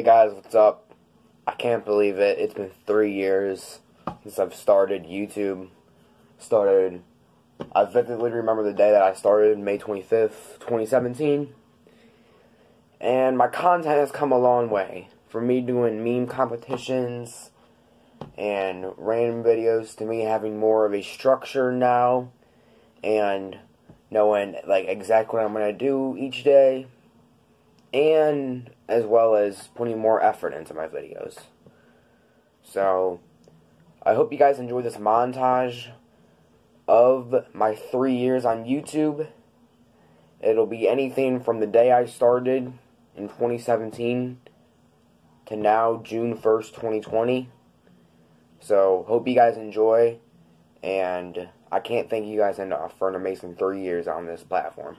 Hey guys, what's up? I can't believe it. It's been three years since I've started YouTube. Started, I vividly remember the day that I started, May 25th, 2017. And my content has come a long way. From me doing meme competitions and random videos to me having more of a structure now and knowing like exactly what I'm going to do each day and as well as putting more effort into my videos. So, I hope you guys enjoy this montage of my three years on YouTube. It'll be anything from the day I started in 2017 to now, June 1st, 2020. So, hope you guys enjoy, and I can't thank you guys enough for an amazing three years on this platform.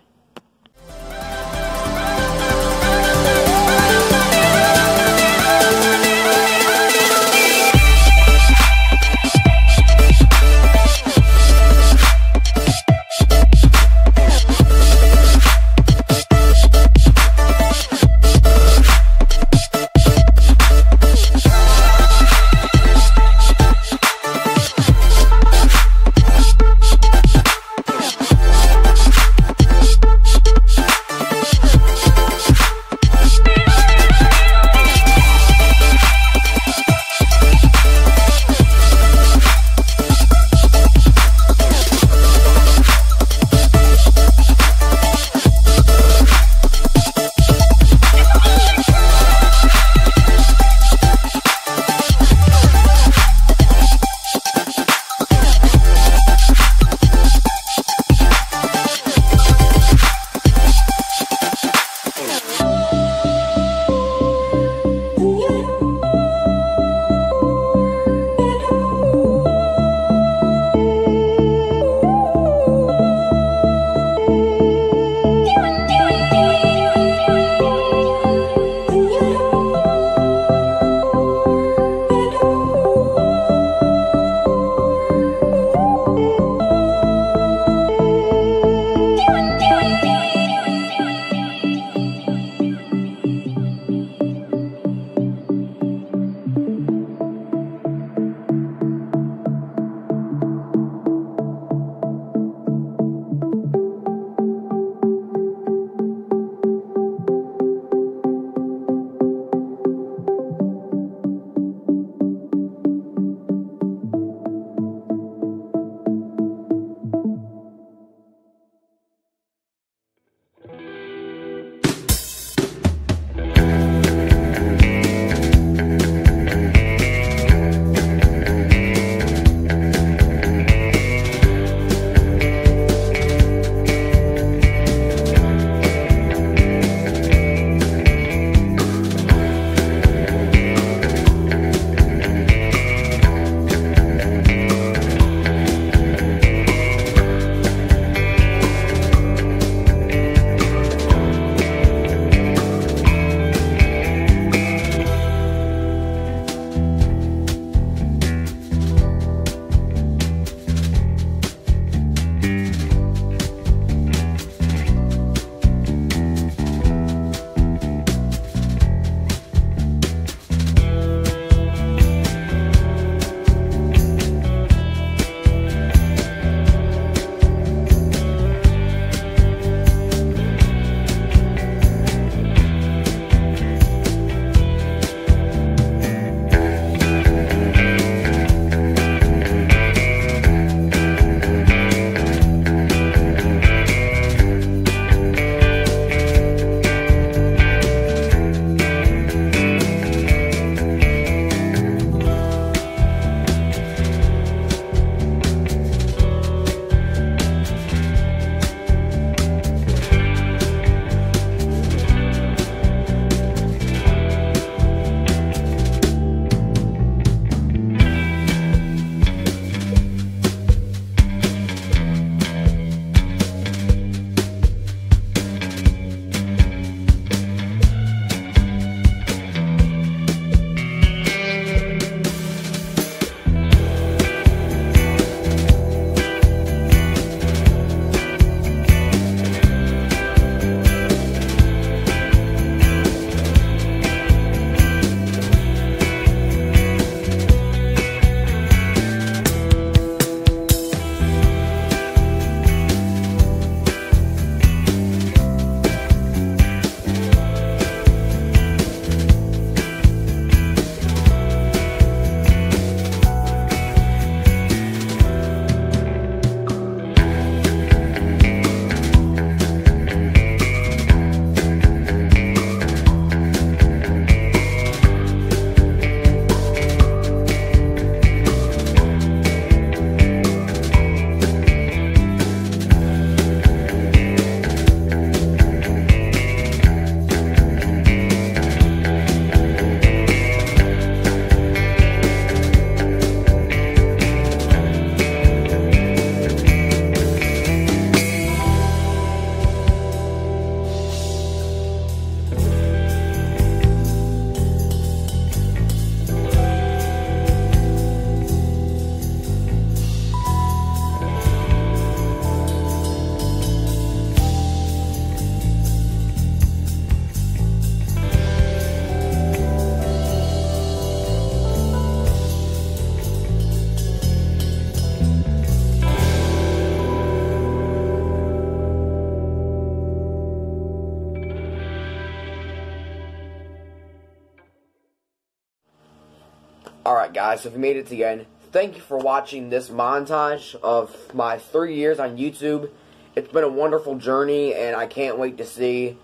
Guys, so if you made it to the end, thank you for watching this montage of my three years on YouTube. It's been a wonderful journey, and I can't wait to see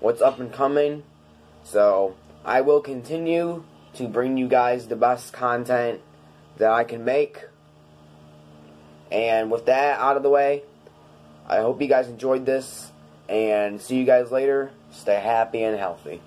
what's up and coming. So, I will continue to bring you guys the best content that I can make. And with that out of the way, I hope you guys enjoyed this, and see you guys later. Stay happy and healthy.